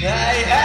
Yeah.